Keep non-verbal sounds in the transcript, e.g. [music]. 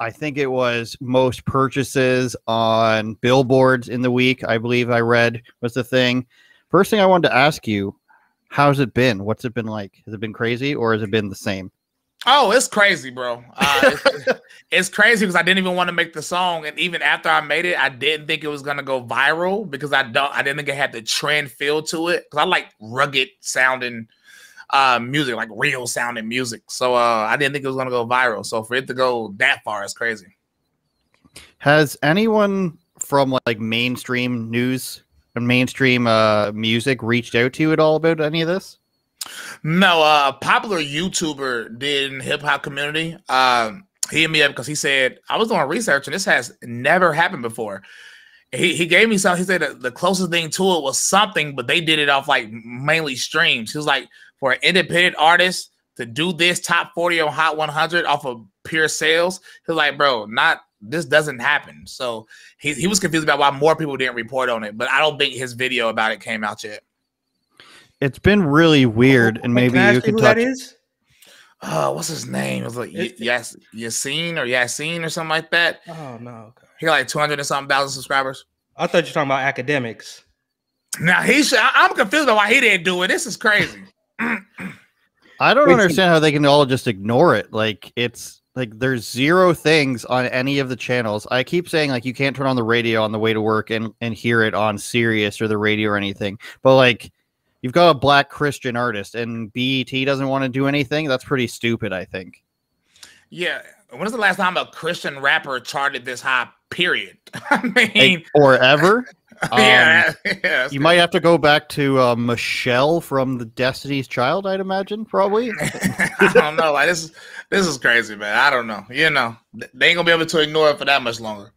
I think it was most purchases on billboards in the week. I believe I read was the thing. First thing I wanted to ask you, how's it been? What's it been like? Has it been crazy or has it been the same? Oh, it's crazy, bro. Uh, [laughs] it's, it's, crazy because I didn't even want to make the song, and even after I made it, I didn't think it was gonna go viral because I don't. I didn't think it had the trend feel to it because I like rugged sounding uh, music, like real sounding music. So uh, I didn't think it was gonna go viral. So for it to go that far is crazy. Has anyone from like mainstream news and mainstream uh, music reached out to you at all about any of this? No, uh, popular YouTuber did in hip hop community. Um, he hit me up because he said I was doing research and this has never happened before. He, he gave me some. He said the closest thing to it was something, but they did it off like mainly streams. He was like, for an independent artist to do this top 40 on Hot 100 off of pure sales, he's like, bro, not this doesn't happen. So he, he was confused about why more people didn't report on it, but I don't think his video about it came out yet it's been really weird, and maybe you can touch. That is? Uh, what's his name? It was like y- yes, Yassine or Yassine or something like that. Oh no, okay. He got like two hundred and something thousand subscribers. I thought you were talking about Akademiks. Now he should. I'm confused about why he didn't do it. This is crazy. I don't Wait, understand how they can all just ignore it. Like it's like there's zero things on any of the channels. I keep saying like you can't turn on the radio on the way to work and and hear it on Sirius or the radio or anything. But like you've got a black Christian artist and BET doesn't want to do anything. That's pretty stupid, I think. Yeah. When was the last time a Christian rapper charted this high? Period. [laughs] I mean, like, or ever. [laughs] yeah, um, yeah you good. might have to go back to uh, Michelle from the Destiny's Child. I'd imagine, probably. [laughs] I don't know. Like this, this is crazy, man. I don't know. You know, they ain't gonna be able to ignore it for that much longer.